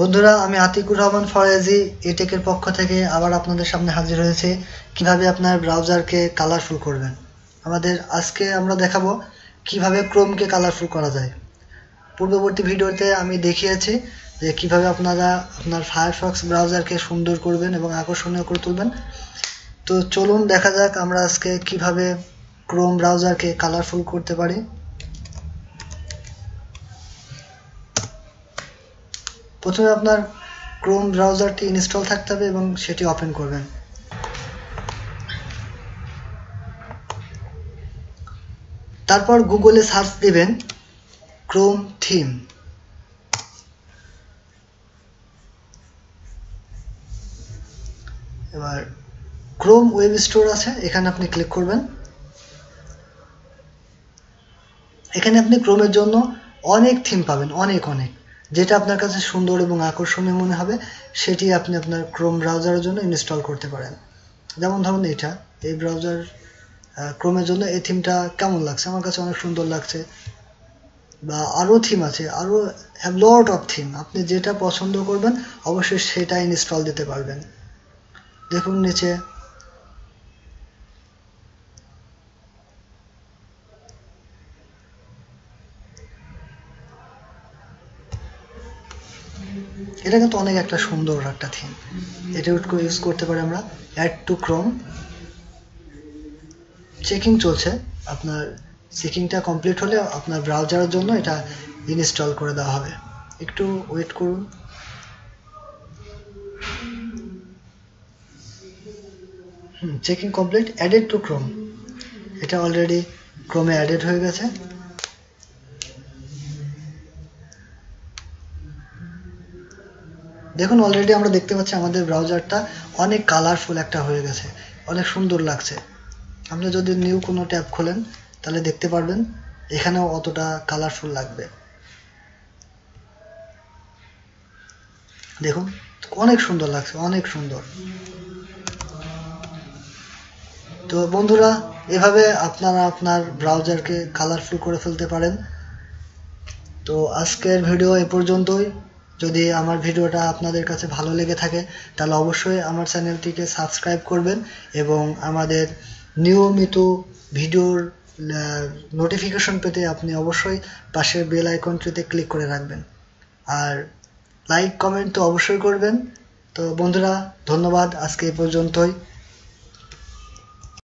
বন্ধুরা, আমি আতিকুর রহমান ফরাজি এটেকের পক্ষ থেকে আবার আপনাদের সামনে হাজির হয়েছে। কীভাবে আপনার ব্রাউজারকে কালারফুল করবেন? আমাদের আজকে আমরা দেখাবো কীভাবে ক্রোমকে কালারফুল করা যায়। পূর্ববর্তী ভিডিওতে আমি দেখিয়েছি যে কীভাবে আপনারা আপনার ফায়ারফক্স ব্রাউজারকে সুন্দর করবেন এবং আকর্ষণীয় করে তুলবেন। তো চলুন দেখা যাক আমরা আজকে কীভাবে ক্রোম ব্রাউজারকে কালারফুল করতে পারি। প্রথমে আপনার ক্রোম ব্রাউজারটি ইনস্টল থাকতে হবে এবং সেটি ওপেন করবেন। তারপর গুগলে সার্চ দেবেন ক্রোম থিম এবার ক্রোম ওয়েব স্টোর আছে, এখানে আপনি ক্লিক করবেন। এখানে আপনি ক্রোমের জন্য অনেক থিম পাবেন, অনেক অনেক। যেটা আপনার কাছে সুন্দর এবং আকর্ষণীয় মনে হবে, সেটি আপনি আপনার ক্রোম ব্রাউজারের জন্য ইনস্টল করতে পারেন। যেমন ধরুন এটা, এই ব্রাউজার ক্রোমের জন্য এই থিমটা কেমন লাগছে? আমার কাছে অনেক সুন্দর লাগছে। বা আরও থিম আছে, আরও হ্যাভ লট অফ থিম আপনি যেটা পছন্দ করবেন, অবশ্যই সেটা ইনস্টল দিতে পারবেন। দেখুন নিচে এটা কিন্তু অনেক একটা সুন্দর একটা থিম এটা ইউজ করতে পারি আমরা। অ্যাড টু ক্রোম চেকিং চলছে। আপনার চেকিংটা কমপ্লিট হলে আপনার ব্রাউজারের জন্য এটা ইনস্টল করে দেওয়া হবে। একটু ওয়েট করুন। Checking complete added to Chrome এটা অলরেডি ক্রোমে অ্যাডেড হয়ে গেছে। দেখুন অলরেডি আমরা দেখতে পাচ্ছি আমাদের ব্রাউজারটা অনেক কালারফুল একটা হয়ে গেছে, অনেক সুন্দর লাগছে। আপনি যদি নিউ কোনো ট্যাব খোলেন, তাহলে দেখতে পারবেন এখানেও অতটা কালারফুল লাগবে। দেখুন, অনেক সুন্দর লাগছে, অনেক সুন্দর। তো বন্ধুরা, এভাবে আপনারা আপনার ব্রাউজারকে কালারফুল করে ফেলতে পারেন। তো আজকের ভিডিও এ পর্যন্তই। যদি আমার ভিডিওটা আপনাদের কাছে ভালো লেগে থাকে, তাহলে অবশ্যই আমার চ্যানেলটিকে সাবস্ক্রাইব করবেন এবং আমাদের নিয়মিত ভিডিওর নোটিফিকেশন পেতে আপনি অবশ্যই পাশের বেল আইকনটিতে ক্লিক করে রাখবেন। আর লাইক কমেন্ট তো অবশ্যই করবেন। তো বন্ধুরা, ধন্যবাদ। আজকে এ পর্যন্তই।